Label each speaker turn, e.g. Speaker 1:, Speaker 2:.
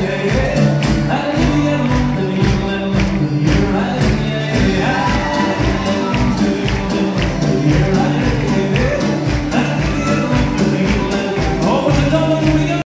Speaker 1: yeah, yeah.